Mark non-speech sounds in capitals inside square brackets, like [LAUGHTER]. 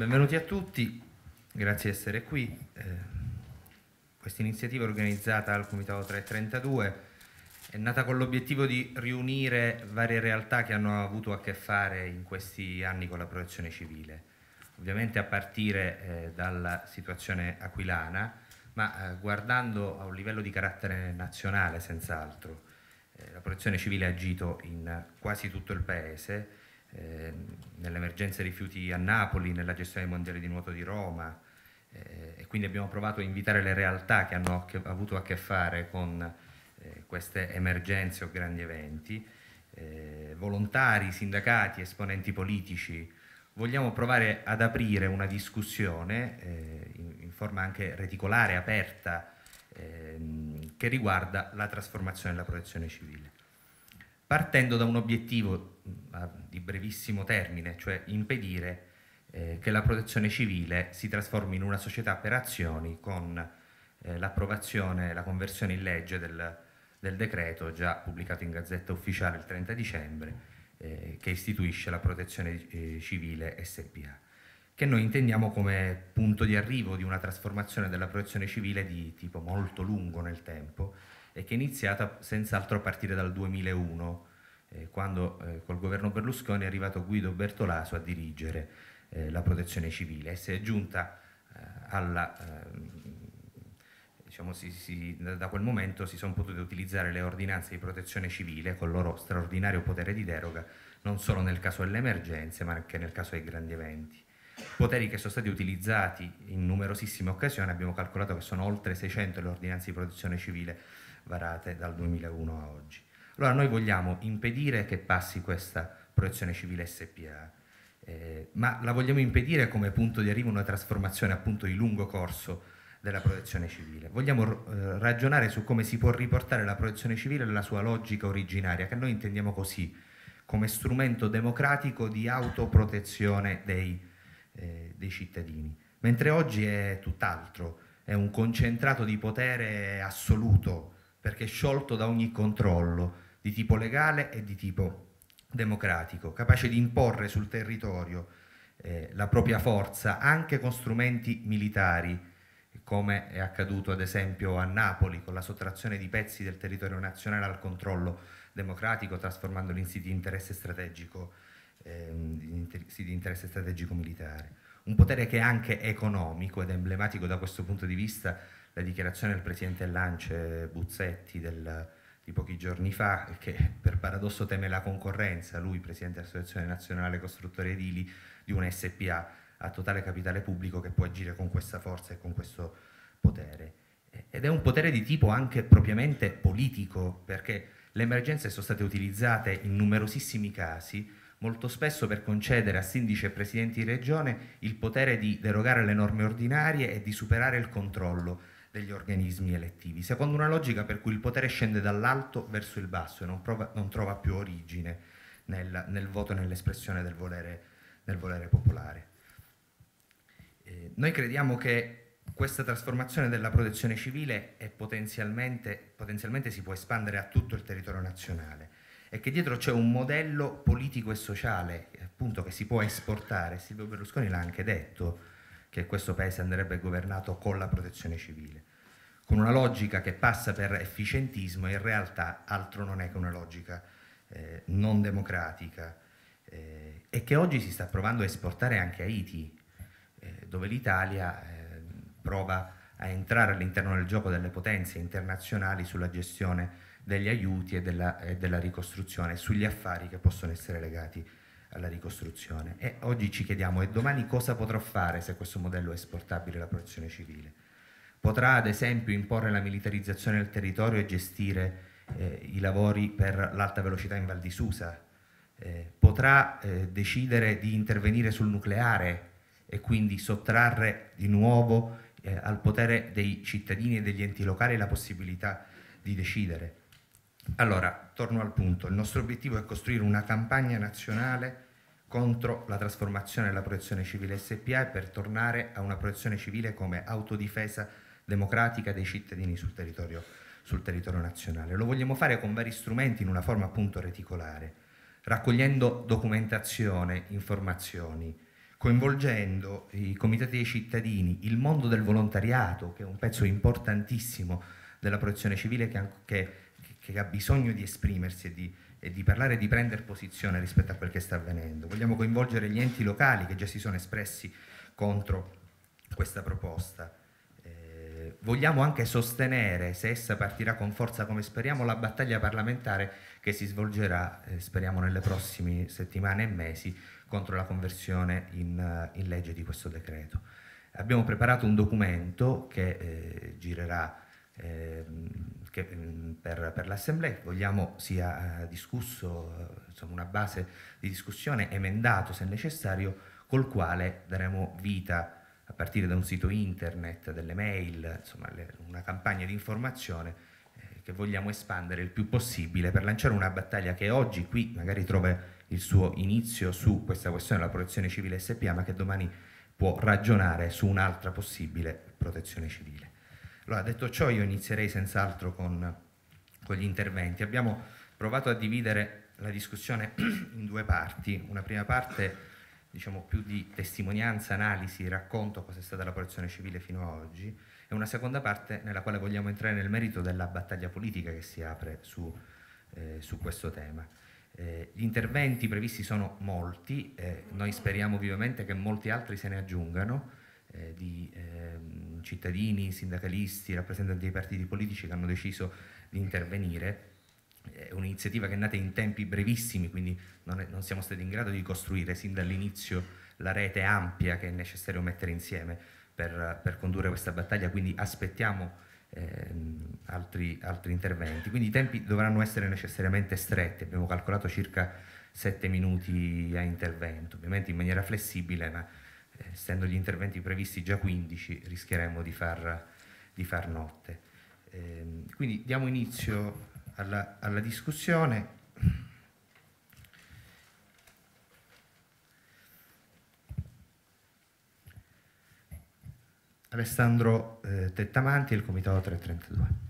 Benvenuti a tutti, grazie di essere qui. Eh, questa iniziativa organizzata dal Comitato 332 è nata con l'obiettivo di riunire varie realtà che hanno avuto a che fare in questi anni con la protezione civile, ovviamente a partire eh, dalla situazione aquilana, ma eh, guardando a un livello di carattere nazionale senz'altro. Eh, la protezione civile ha agito in quasi tutto il Paese, eh, nell'emergenza rifiuti a Napoli, nella gestione dei mondiali di nuoto di Roma, eh, e quindi abbiamo provato a invitare le realtà che hanno avuto a che fare con eh, queste emergenze o grandi eventi, eh, volontari, sindacati, esponenti politici, vogliamo provare ad aprire una discussione eh, in, in, forma anche reticolare, aperta, ehm, che riguarda la trasformazione della protezione civile. Partendo da un obiettivo mh, di brevissimo termine, cioè impedire eh, che la protezione civile si trasformi in una società per azioni con eh, l'approvazione, la conversione in legge del, del decreto già pubblicato in Gazzetta Ufficiale il 30 dicembre eh, che istituisce la protezione eh, civile SPA, che noi intendiamo come punto di arrivo di una trasformazione della protezione civile di tipo molto lungo nel tempo e che è iniziata senz'altro a partire dal 2001, eh, quando eh, col governo Berlusconi è arrivato Guido Bertolaso a dirigere eh, la protezione civile e si è giunta eh, alla ehm, diciamo, si, si, da quel momento si sono potute utilizzare le ordinanze di protezione civile con il loro straordinario potere di deroga non solo nel caso delle emergenze ma anche nel caso dei grandi eventi. Poteri che sono stati utilizzati in numerosissime occasioni, abbiamo calcolato che sono oltre 600 le ordinanze di protezione civile varate dal 2001 a oggi. Allora noi vogliamo impedire che passi questa protezione civile SPA, eh, ma la vogliamo impedire come punto di arrivo una trasformazione appunto di lungo corso della protezione civile. Vogliamo eh, ragionare su come si può riportare la protezione civile nella sua logica originaria, che noi intendiamo così, come strumento democratico di autoprotezione dei, eh, dei cittadini. Mentre oggi è tutt'altro, è un concentrato di potere assoluto, perché sciolto da ogni controllo di tipo legale e di tipo democratico, capace di imporre sul territorio eh, la propria forza anche con strumenti militari come è accaduto ad esempio a Napoli con la sottrazione di pezzi del territorio nazionale al controllo democratico trasformandoli in siti di interesse strategico, ehm, siti di interesse strategico militare. Un potere che è anche economico ed emblematico da questo punto di vista la dichiarazione del Presidente dell'Ance Buzzetti del, di pochi giorni fa, che per paradosso teme la concorrenza, lui Presidente dell'Associazione Nazionale Costruttori Edili, di una SPA a totale capitale pubblico che può agire con questa forza e con questo potere. Ed è un potere di tipo anche propriamente politico, perché le emergenze sono state utilizzate in numerosissimi casi, molto spesso per concedere a sindaci e presidenti di regione il potere di derogare le norme ordinarie e di superare il controllo degli organismi elettivi, secondo una logica per cui il potere scende dall'alto verso il basso e non, prova, non trova più origine nel, nel voto e nell'espressione del volere, del volere popolare. Eh, noi crediamo che questa trasformazione della protezione civile potenzialmente, potenzialmente si può espandere a tutto il territorio nazionale e che dietro c'è un modello politico e sociale appunto che si può esportare. Silvio Berlusconi l'ha anche detto che questo paese andrebbe governato con la protezione civile, con una logica che passa per efficientismo e in realtà altro non è che una logica eh, non democratica eh, e che oggi si sta provando a esportare anche a Haiti, eh, dove l'Italia eh, prova a entrare all'interno del gioco delle potenze internazionali sulla gestione degli aiuti e della, e della ricostruzione, sugli affari che possono essere legati alla ricostruzione. E oggi ci chiediamo, e domani cosa potrà fare se questo modello è esportabile alla protezione civile? Potrà ad esempio imporre la militarizzazione del territorio e gestire eh, i lavori per l'alta velocità in Val di Susa? Eh, potrà eh, decidere di intervenire sul nucleare e quindi sottrarre di nuovo eh, al potere dei cittadini e degli enti locali la possibilità di decidere. Allora, torno al punto, il nostro obiettivo è costruire una campagna nazionale contro la trasformazione della protezione civile SPA e per tornare a una protezione civile come autodifesa democratica dei cittadini sul territorio, sul territorio nazionale. Lo vogliamo fare con vari strumenti in una forma appunto reticolare, raccogliendo documentazione, informazioni, coinvolgendo i comitati dei cittadini, il mondo del volontariato, che è un pezzo importantissimo della protezione civile che, che, che ha bisogno di esprimersi e di, e di parlare e di prendere posizione rispetto a quel che sta avvenendo. Vogliamo coinvolgere gli enti locali che già si sono espressi contro questa proposta. Eh, vogliamo anche sostenere, se essa partirà con forza come speriamo, la battaglia parlamentare che si svolgerà, eh, speriamo, nelle prossime settimane e mesi contro la conversione in, in legge di questo decreto. Abbiamo preparato un documento che eh, girerà che, mm, per, per l'Assemblea, vogliamo sia eh, discusso, eh, insomma una base di discussione, emendato se necessario, col quale daremo vita a partire da un sito internet, delle mail, insomma le, una campagna di informazione eh, che vogliamo espandere il più possibile per lanciare una battaglia che oggi qui magari trova il suo inizio su questa questione della protezione civile SPA, ma che domani può ragionare su un'altra possibile protezione civile. Allora, detto ciò, io inizierei senz'altro con, con gli interventi. Abbiamo provato a dividere la discussione [CLEARS THROAT] in due parti. Una prima parte diciamo, più di testimonianza, analisi, racconto cosa è stata la protezione civile fino ad oggi e una seconda parte nella quale vogliamo entrare nel merito della battaglia politica che si apre su, eh, su questo tema. Eh, gli interventi previsti sono molti, eh, noi speriamo vivamente che molti altri se ne aggiungano, eh, di ehm, cittadini, sindacalisti, rappresentanti dei partiti politici che hanno deciso di intervenire. È un'iniziativa che è nata in tempi brevissimi, quindi non, è, non siamo stati in grado di costruire sin dall'inizio la rete ampia che è necessario mettere insieme per, per condurre questa battaglia, quindi aspettiamo ehm, altri, altri, interventi. Quindi i tempi dovranno essere necessariamente stretti, abbiamo calcolato circa 7 minuti a intervento, ovviamente in maniera flessibile, ma essendo gli interventi previsti già 15 rischieremo di far, di far notte. Eh, quindi diamo inizio alla, alla discussione. Alessandro eh, Tettamanti, il Comitato 332.